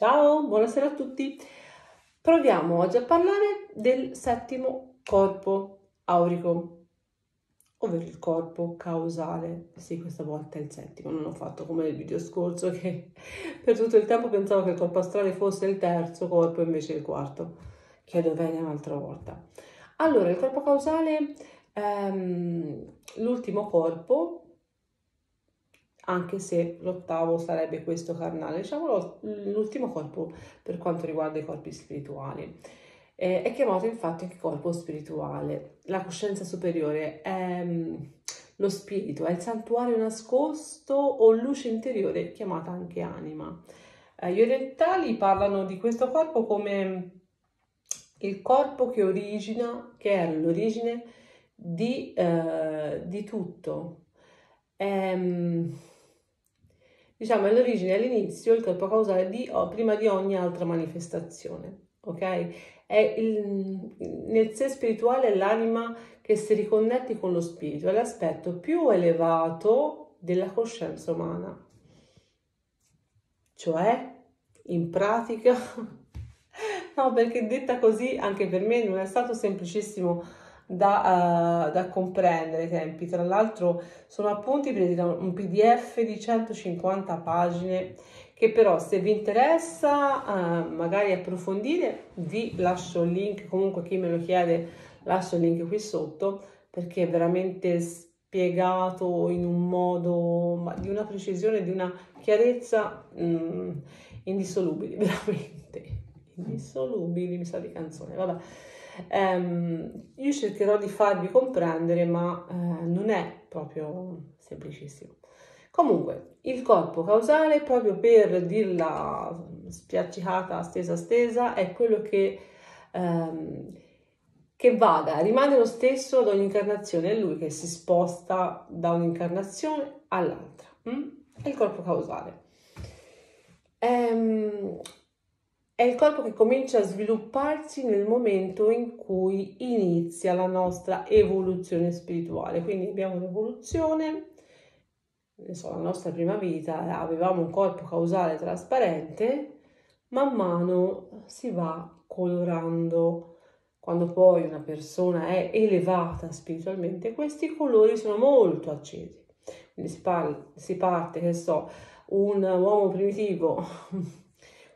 Ciao, buonasera a tutti. Proviamo oggi a parlare del settimo corpo aurico, ovvero il corpo causale. Sì, questa volta è il settimo, non ho fatto come nel video scorso che per tutto il tempo pensavo che il corpo astrale fosse il terzo corpo invece il quarto. Chiedo bene un'altra volta. Allora, il corpo causale è ehm, l'ultimo corpo anche se l'ottavo sarebbe questo carnale, diciamo l'ultimo corpo per quanto riguarda i corpi spirituali. Eh, è chiamato infatti anche corpo spirituale. La coscienza superiore è mm, lo spirito, è il santuario nascosto o luce interiore chiamata anche anima. Eh, gli orientali parlano di questo corpo come il corpo che origina, che è l'origine di, eh, di tutto. Ehm, diciamo è l'origine, è l'inizio, il corpo causale di, oh, prima di ogni altra manifestazione, ok? È il, nel sé spirituale è l'anima che si riconnette con lo spirito, è l'aspetto più elevato della coscienza umana. Cioè, in pratica, no, perché detta così anche per me non è stato semplicissimo da, uh, da comprendere i tempi. Tra l'altro sono appunti presi da un PDF di 150 pagine che però se vi interessa uh, magari approfondire vi lascio il link, comunque chi me lo chiede lascio il link qui sotto perché è veramente spiegato in un modo di una precisione, di una chiarezza mm, indissolubili, veramente indissolubili, mi sa di canzone, vabbè. Um, io cercherò di farvi comprendere, ma uh, non è proprio semplicissimo. Comunque, il corpo causale, proprio per dirla spiaccicata, stesa, stesa, è quello che, um, che vaga, rimane lo stesso ad ogni incarnazione, è lui che si sposta da un'incarnazione all'altra. Mm? È il corpo causale. Um, è il corpo che comincia a svilupparsi nel momento in cui inizia la nostra evoluzione spirituale. Quindi abbiamo un'evoluzione, ne so, la nostra prima vita avevamo un corpo causale trasparente, man mano si va colorando. Quando poi una persona è elevata spiritualmente, questi colori sono molto accesi. Quindi si, parla, si parte, che so, un uomo primitivo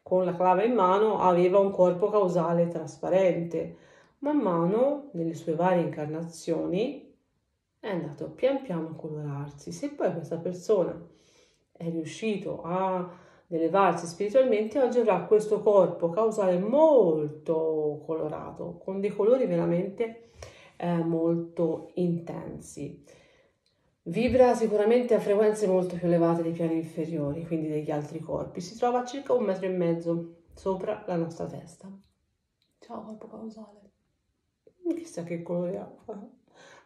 con la clava in mano aveva un corpo causale trasparente. Man mano, nelle sue varie incarnazioni, è andato pian piano a colorarsi. Se poi questa persona è riuscito a elevarsi spiritualmente, oggi avrà questo corpo causale molto colorato, con dei colori veramente eh, molto intensi. Vibra sicuramente a frequenze molto più elevate dei piani inferiori, quindi degli altri corpi. Si trova a circa un metro e mezzo sopra la nostra testa. Ciao corpo causale. Chissà che colore ha.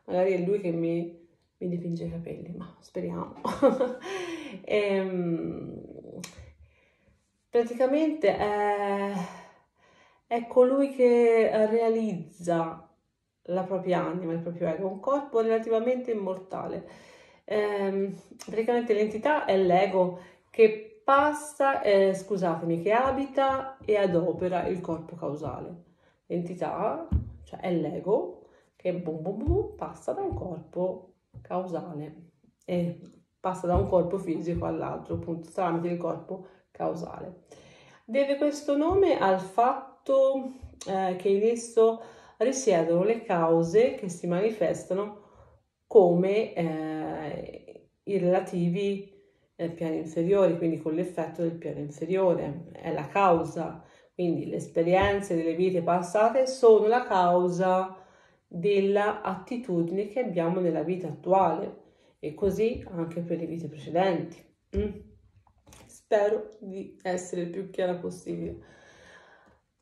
Magari è lui che mi, mi dipinge i capelli, ma speriamo. ehm, praticamente è, è colui che realizza la propria anima, il proprio ego, un corpo relativamente immortale ehm, praticamente l'entità è l'ego che passa, eh, scusatemi, che abita e adopera il corpo causale. L'entità, cioè è l'ego che boom, boom, boom, passa da un corpo causale e passa da un corpo fisico all'altro, appunto, tramite il corpo causale. Deve questo nome al fatto eh, che in esso risiedono le cause che si manifestano come eh, i relativi eh, piani inferiori, quindi con l'effetto del piano inferiore, è la causa, quindi le esperienze delle vite passate sono la causa dell'attitudine che abbiamo nella vita attuale e così anche per le vite precedenti. Mm. Spero di essere il più chiara possibile.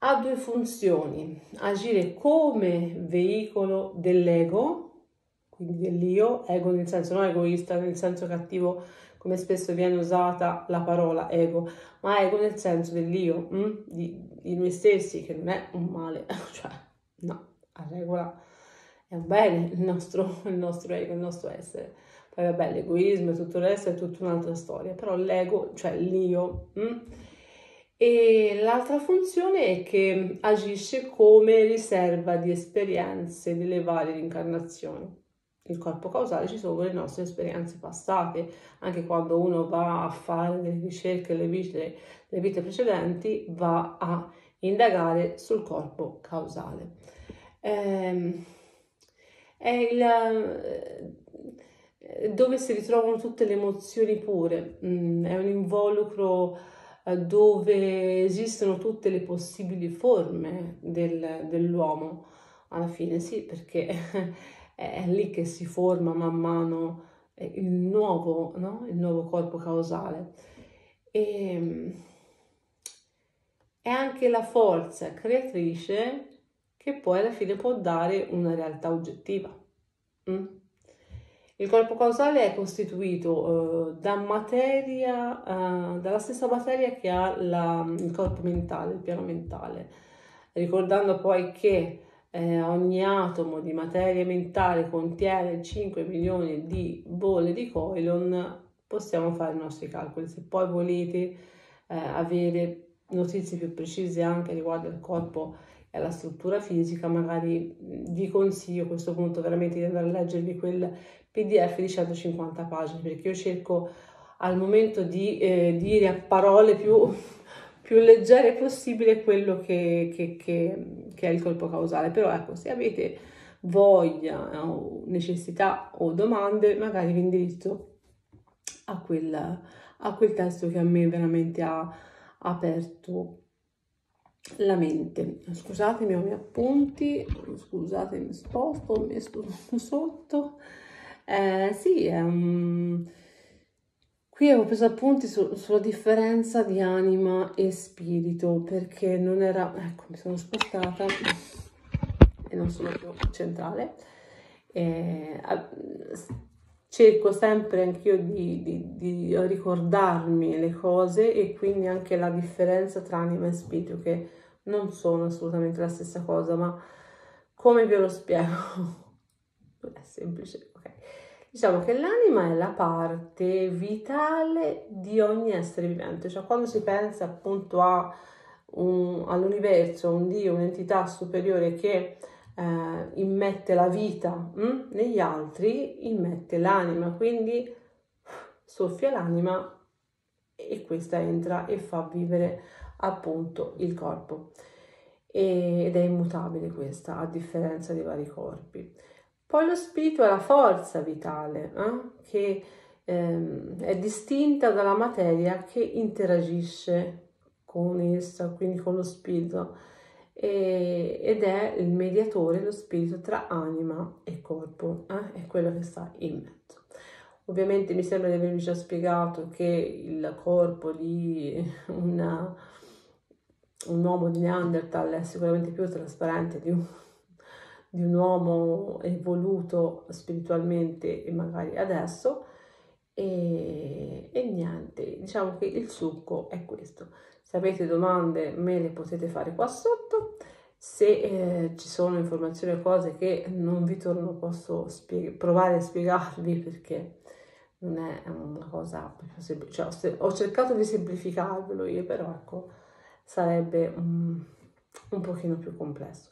Ha due funzioni, agire come veicolo dell'ego, quindi dell'io, ego nel senso non egoista, nel senso cattivo come spesso viene usata la parola ego, ma ego nel senso dell'io? Mm? Di, di, noi stessi, che non è un male, cioè no, a regola è un bene il nostro, il nostro ego, il nostro essere. Poi vabbè, l'egoismo e tutto il resto è tutta un'altra storia, però l'ego, cioè l'io, mh? E l'altra funzione è che agisce come riserva di esperienze delle varie incarnazioni. Il corpo causale ci sono le nostre esperienze passate, anche quando uno va a fare delle ricerche le vite, le vite precedenti, va a indagare sul corpo causale. Ehm, è il, eh, dove si ritrovano tutte le emozioni pure, mm, è un involucro eh, dove esistono tutte le possibili forme del, dell'uomo. Alla fine sì, perché è lì che si forma man mano il nuovo, no? il nuovo corpo causale. E, ehm, è anche la forza creatrice che poi alla fine può dare una realtà oggettiva. Mm? Il corpo causale è costituito uh, da materia, uh, dalla stessa materia che ha la, il corpo mentale, il piano mentale, ricordando poi che eh, ogni atomo di materia mentale contiene 5 milioni di bolle di Coilon, possiamo fare i nostri calcoli. Se poi volete eh, avere notizie più precise anche riguardo al corpo e alla struttura fisica, magari vi consiglio a questo punto veramente di andare a leggervi quel PDF di 150 pagine, perché io cerco al momento di eh, dire a parole più, più leggere possibile quello che, che, che, che, è il colpo causale. Però ecco, se avete voglia o necessità o domande, magari vi indirizzo a quel, a quel testo che a me veramente ha aperto la mente. Scusatemi, ho i miei appunti, scusatemi, sposto, mi sotto. Eh, sì, um, qui avevo preso appunti su, sulla differenza di anima e spirito perché non era, ecco, mi sono spostata e non sono più centrale. Eh, cerco sempre anch'io di, di, di, ricordarmi le cose e quindi anche la differenza tra anima e spirito, che non sono assolutamente la stessa cosa, ma come ve lo spiego? è semplice. Diciamo che l'anima è la parte vitale di ogni essere vivente, cioè quando si pensa appunto a un, all'universo, un Dio, un'entità superiore che eh, immette la vita mh? Hm, negli altri, immette l'anima, quindi soffia l'anima e questa entra e fa vivere appunto il corpo. ed è immutabile questa, a differenza dei vari corpi. Poi lo spirito è la forza vitale, eh? che ehm, è distinta dalla materia che interagisce con essa, quindi con lo spirito e, ed è il mediatore, lo spirito tra anima e corpo, eh? è quello che sta in mezzo. Ovviamente mi sembra di avervi già spiegato che il corpo di una, un uomo di Neanderthal è sicuramente più trasparente di un, di un uomo evoluto spiritualmente e magari adesso e, e niente, diciamo che il succo è questo se avete domande me le potete fare qua sotto. Se eh, ci sono informazioni o cose che non vi torno, posso provare a spiegarvi perché non è una cosa semplice. Cioè, ho cercato di semplificarvelo io, però ecco, sarebbe un, un pochino più complesso.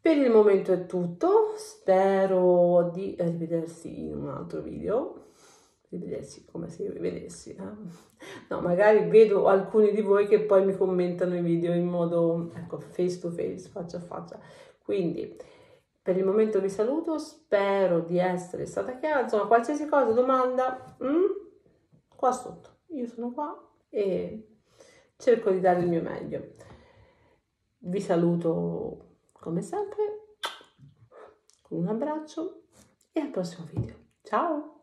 Per il momento è tutto, spero di rivedersi in un altro video rivedersi come se io rivedessi. Eh? No, magari vedo alcuni di voi che poi mi commentano i video in modo, ecco, face to face, faccia a faccia. Quindi, per il momento vi saluto, spero di essere stata chiara, insomma, qualsiasi cosa, domanda, mm, qua sotto. Io sono qua e cerco di dare il mio meglio. Vi saluto come sempre, un abbraccio e al prossimo video. Ciao!